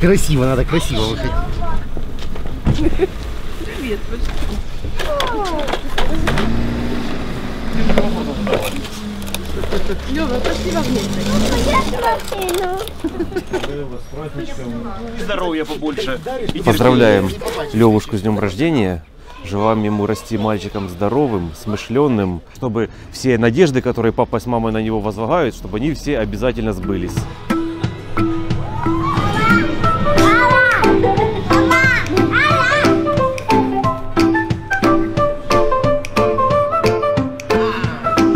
Красиво, надо красиво выходить. Здоровья побольше. Поздравляем Левушку с днем рождения. Желаем ему расти мальчиком здоровым, смышленным, чтобы все надежды, которые папа с мамой на него возлагают, чтобы они все обязательно сбылись.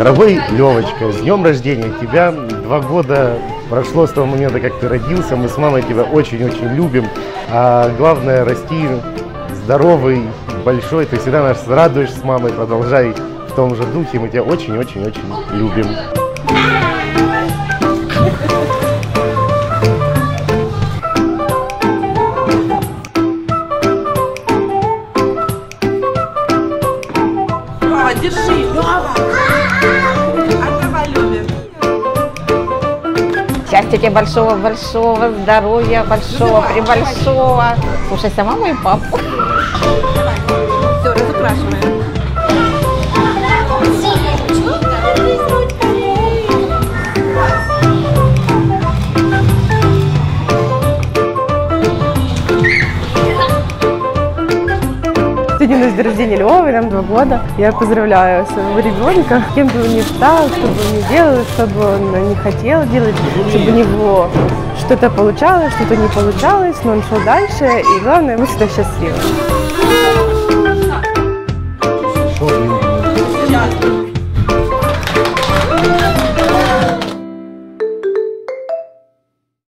Дорогой Левочка, с днем рождения тебя. Два года прошло с того момента, как ты родился. Мы с мамой тебя очень-очень любим. А главное, расти здоровый, большой. Ты всегда нас радуешь с мамой. Продолжай в том же духе. Мы тебя очень-очень-очень любим. Лёва, держи, Лёва! Тебе большого-большого, здоровья большого, прибольшого. Слушайся маму и папу. Все, разукрашиваем. Сегодня у день рождения Львовы, нам два года. Я поздравляю своего ребенка, кем бы он ни стал, что бы он ни делал, что бы он не хотел делать, чтобы у него что-то получалось, что-то не получалось, но он шел дальше, и главное, мы всегда счастливы.